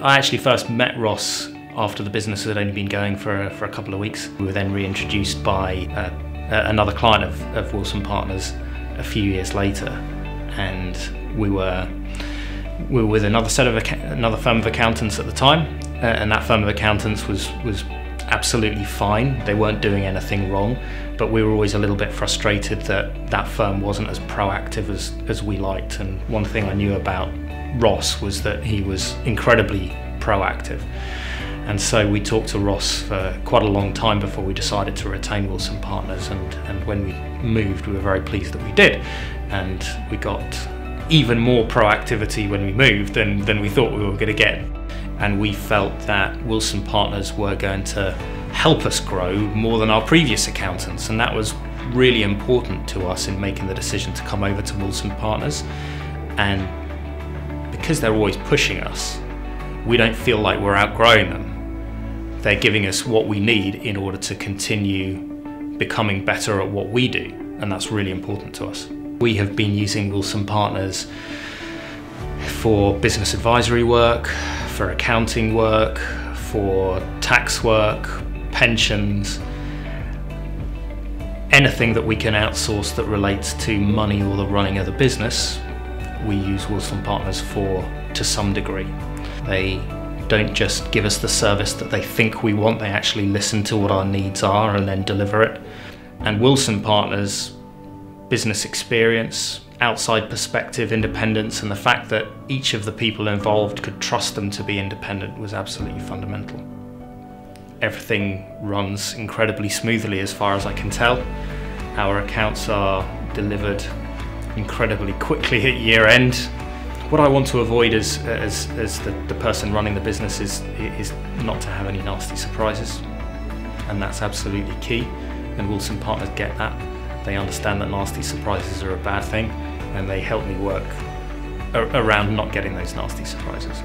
I actually first met Ross after the business had only been going for, for a couple of weeks. We were then reintroduced by uh, another client of, of Wilson Partners a few years later, and we were we were with another set of another firm of accountants at the time, uh, and that firm of accountants was was absolutely fine. They weren't doing anything wrong, but we were always a little bit frustrated that that firm wasn't as proactive as as we liked. And one thing I knew about Ross was that he was incredibly proactive. And so we talked to Ross for quite a long time before we decided to retain Wilson Partners. And, and when we moved, we were very pleased that we did. And we got even more proactivity when we moved than, than we thought we were going to get. And we felt that Wilson Partners were going to help us grow more than our previous accountants. And that was really important to us in making the decision to come over to Wilson Partners. And because they're always pushing us, we don't feel like we're outgrowing them. They're giving us what we need in order to continue becoming better at what we do, and that's really important to us. We have been using Wilson Partners for business advisory work, for accounting work, for tax work, pensions, anything that we can outsource that relates to money or the running of the business, we use Wilson Partners for to some degree. They don't just give us the service that they think we want, they actually listen to what our needs are and then deliver it. And Wilson Partners business experience, outside perspective, independence, and the fact that each of the people involved could trust them to be independent was absolutely fundamental. Everything runs incredibly smoothly as far as I can tell. Our accounts are delivered incredibly quickly at year end. What I want to avoid as, as, as the, the person running the business is, is not to have any nasty surprises. And that's absolutely key. And Wilson Partners get that. They understand that nasty surprises are a bad thing and they help me work around not getting those nasty surprises.